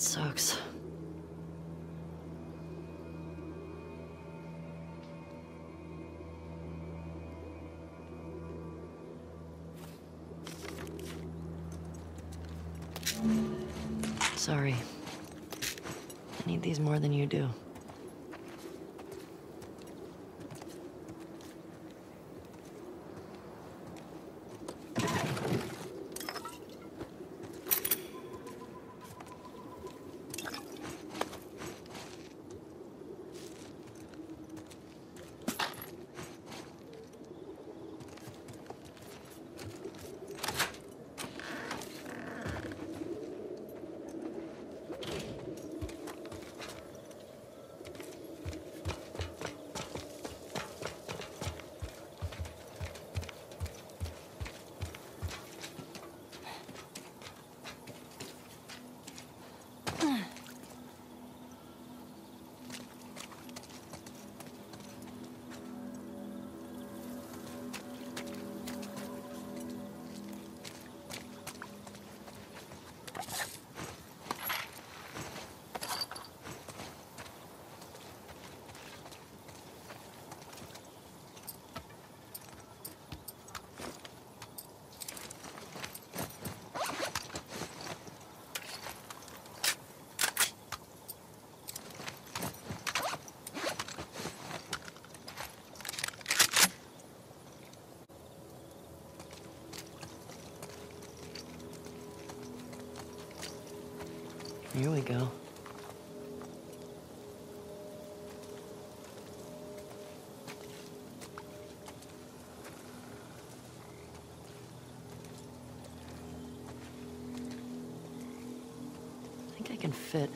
that sucks. Sorry. I need these more than you do. Here we go. I think I can fit.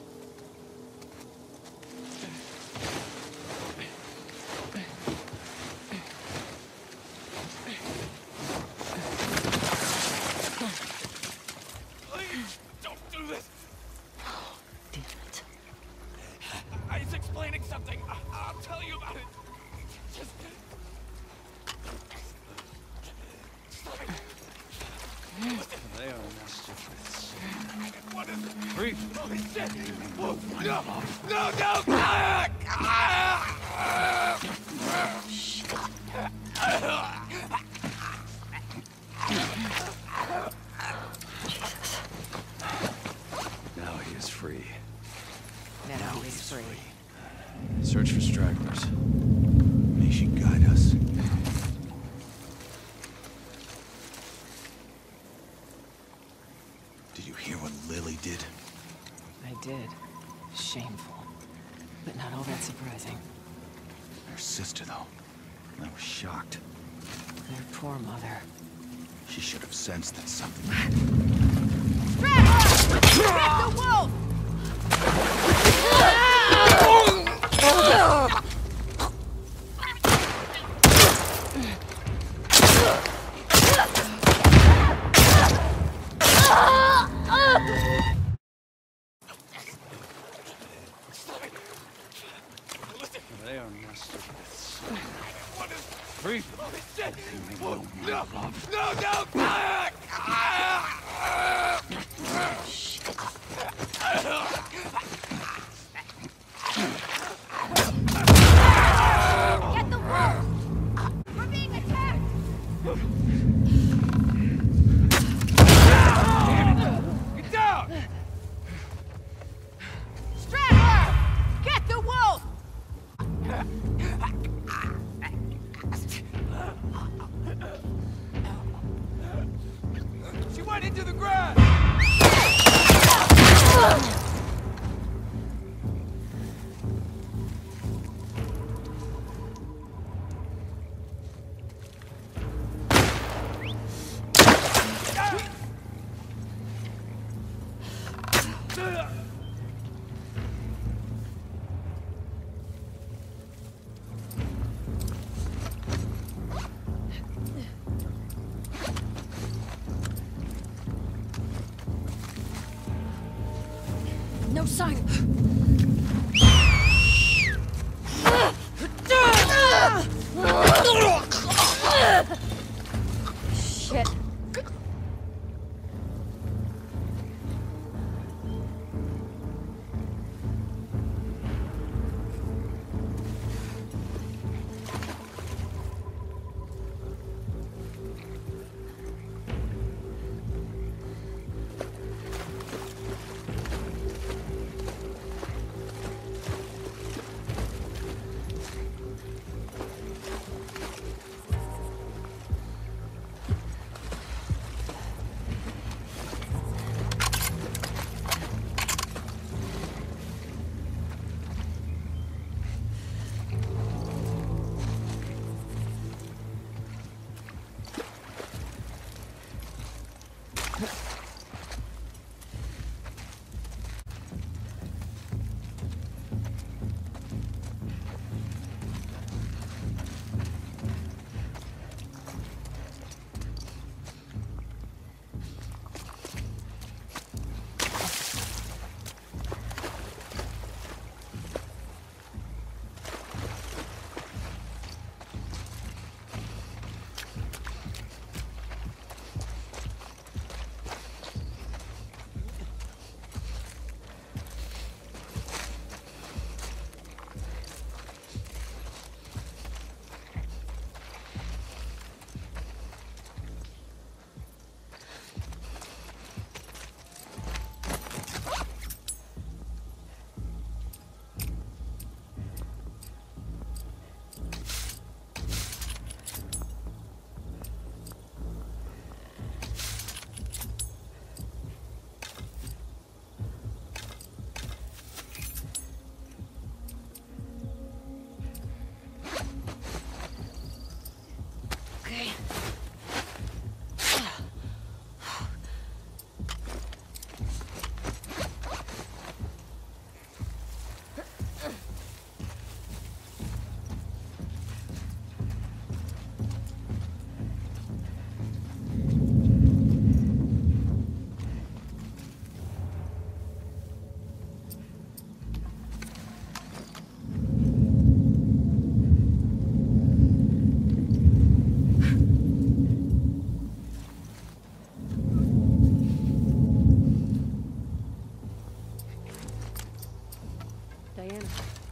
Free. Now he's free. Search for stragglers. May she guide us. Did you hear what Lily did? I did. Shameful. But not all that surprising. Her sister, though. I was shocked. Their poor mother. She should have sensed that something. the wolf! No sign. Diana.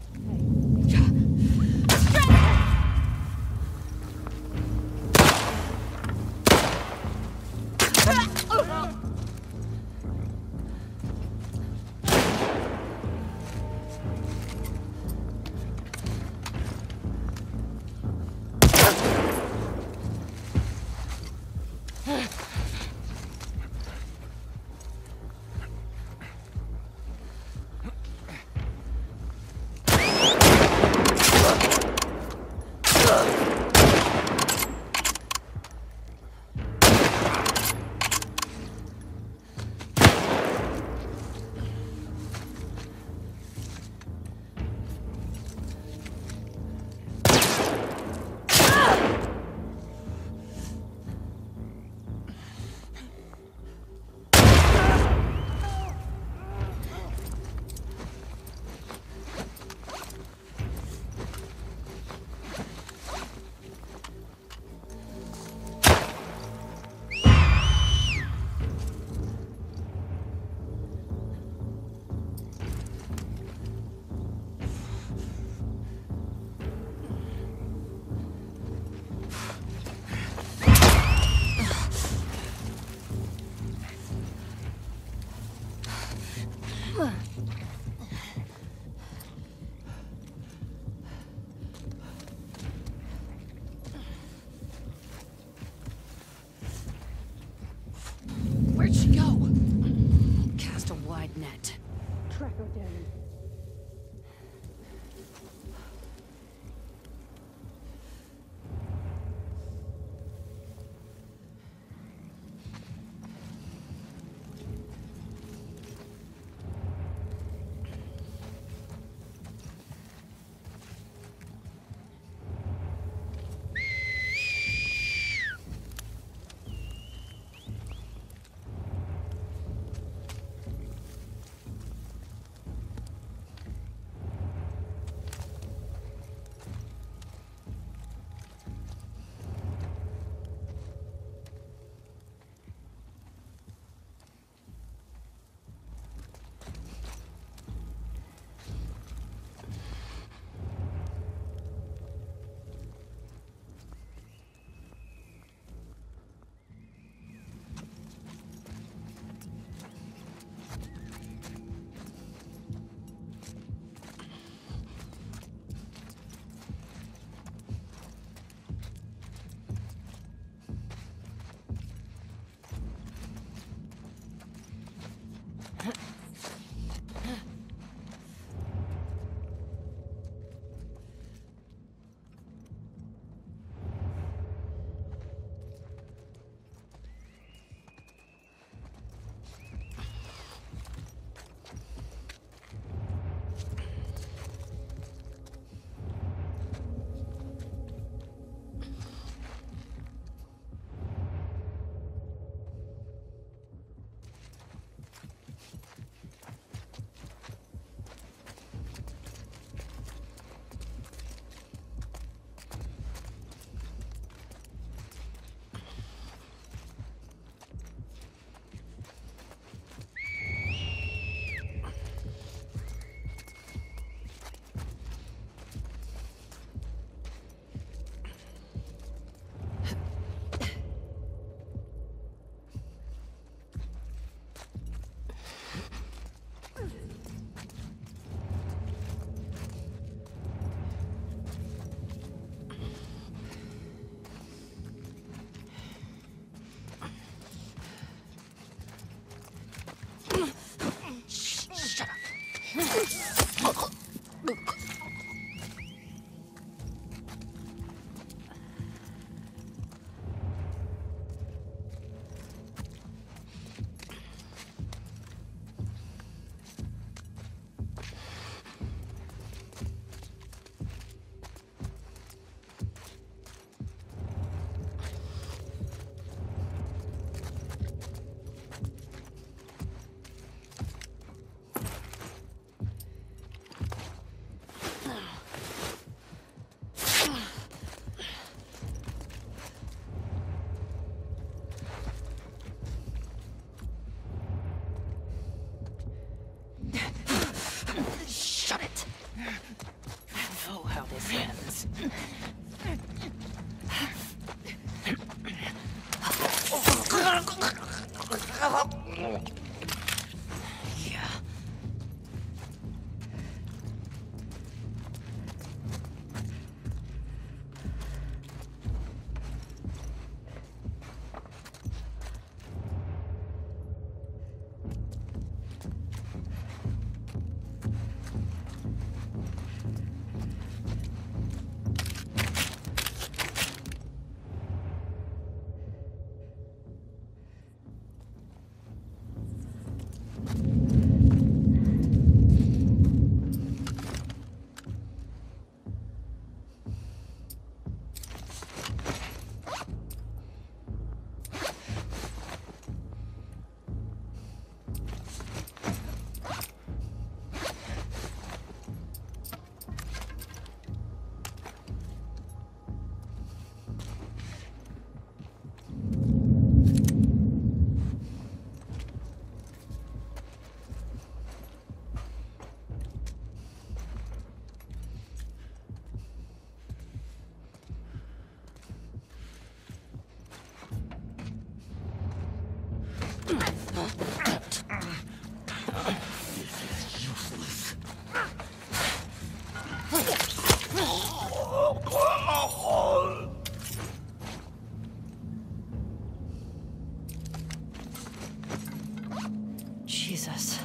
Jesus.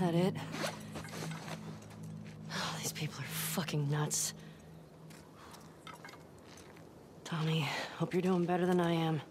That it? Oh, these people are fucking nuts. Tommy, hope you're doing better than I am.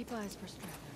Keep eyes for Strap.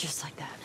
Just like that.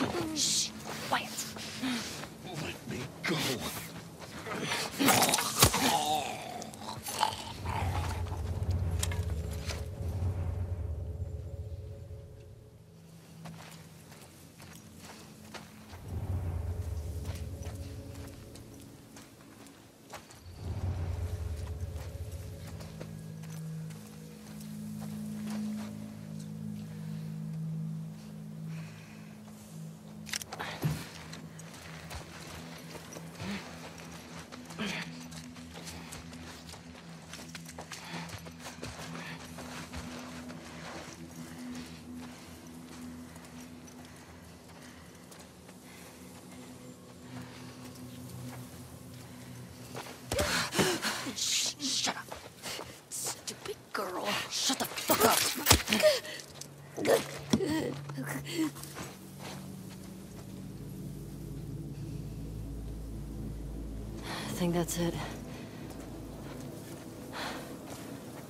うん。Think that's it.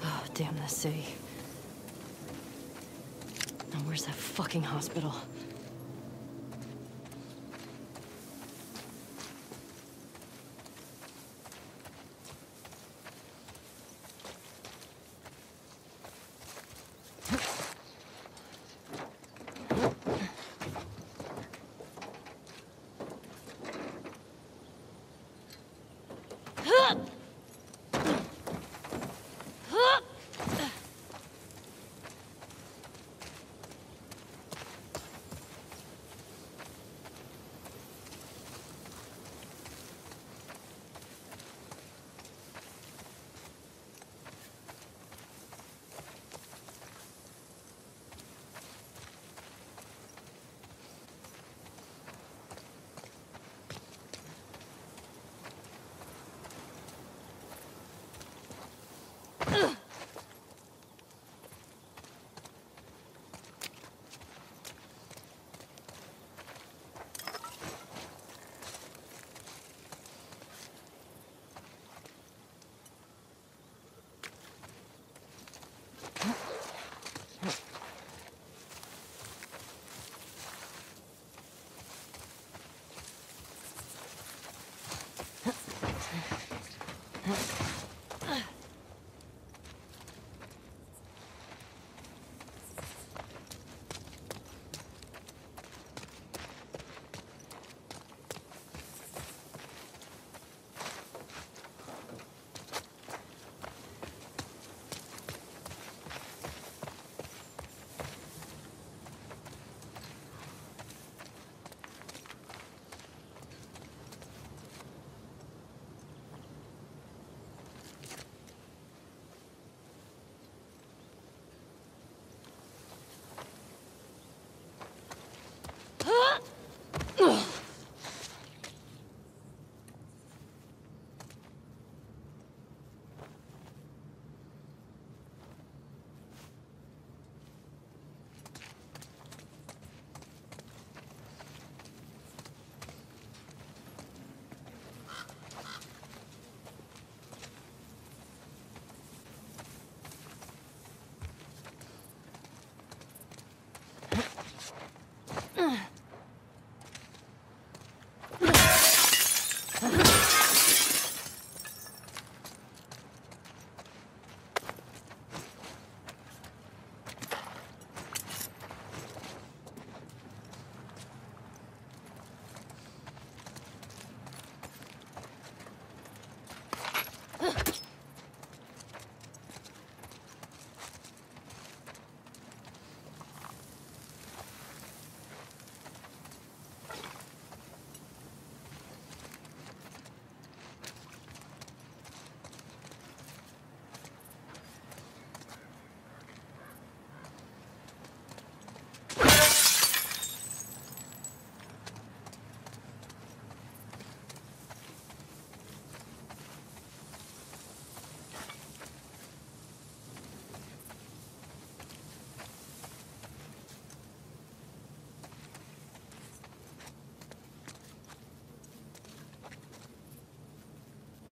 Oh, damn this city. Now where's that fucking hospital?